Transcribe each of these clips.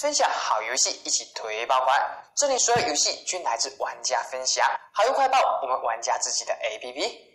分享好游戏，一起推爆款。这里所有游戏均来自玩家分享，好游快报，我们玩家自己的 APP。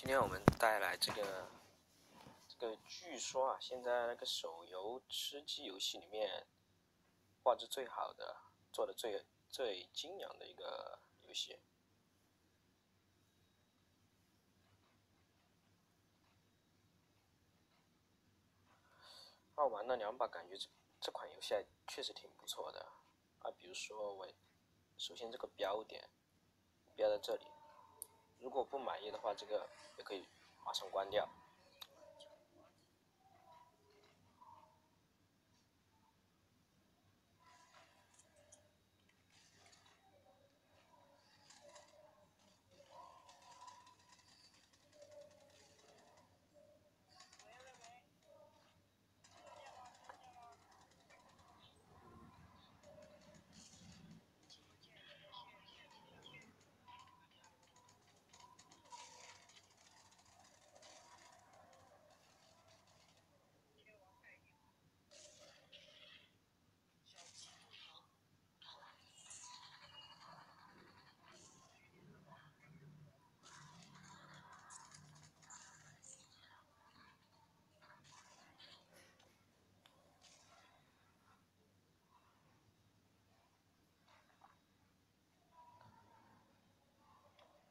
今天我们带来这个，这个据说啊，现在那个手游吃鸡游戏里面，画质最好的、做的最最精良的一个游戏。啊，玩了两把，感觉这这款游戏还确实挺不错的啊。比如说我，首先这个标点标在这里。如果不满意的话，这个也可以马上关掉。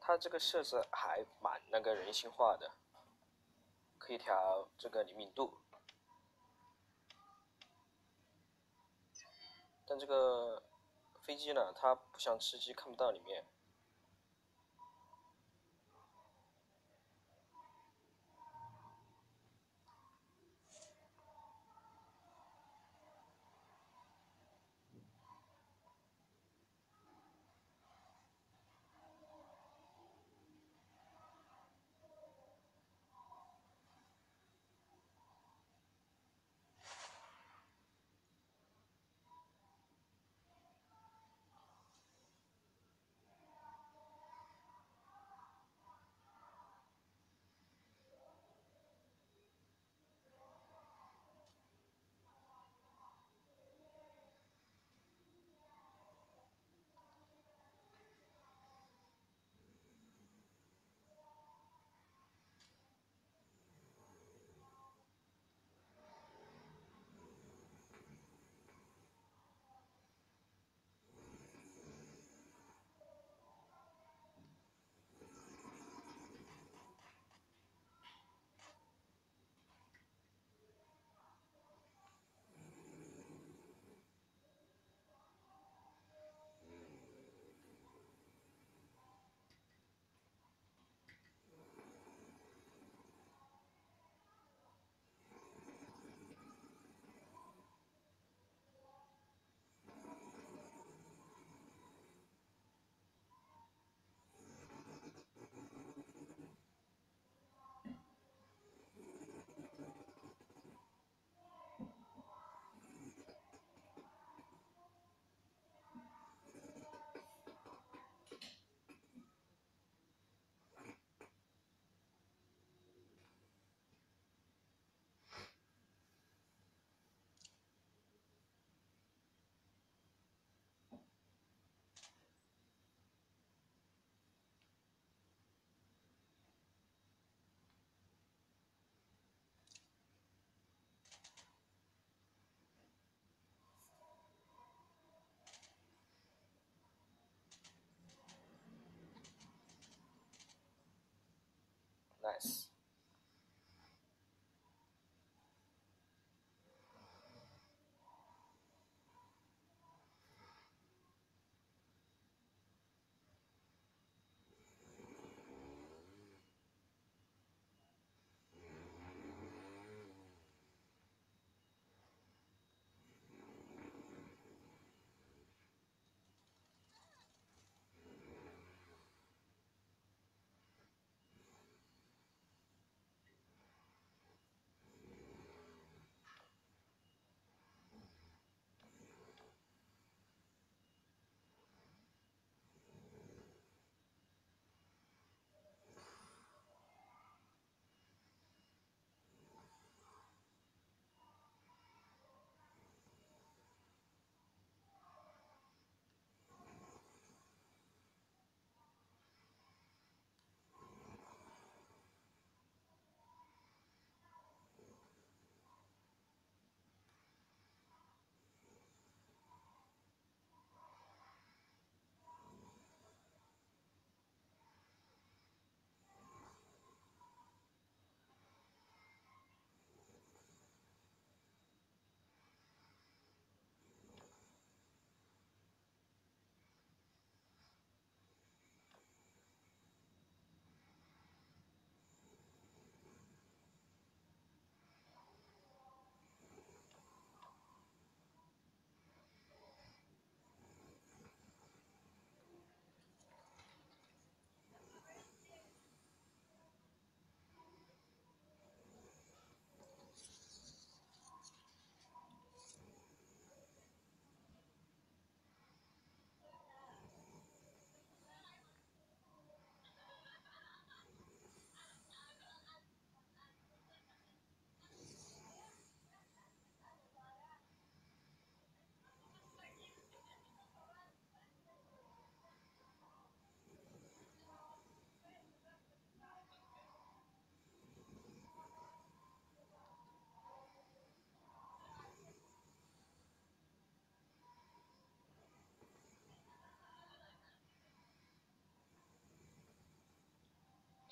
它这个设置还蛮那个人性化的，可以调这个灵敏度。但这个飞机呢，它不像吃鸡看不到里面。Nice.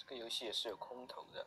这个游戏也是有空投的。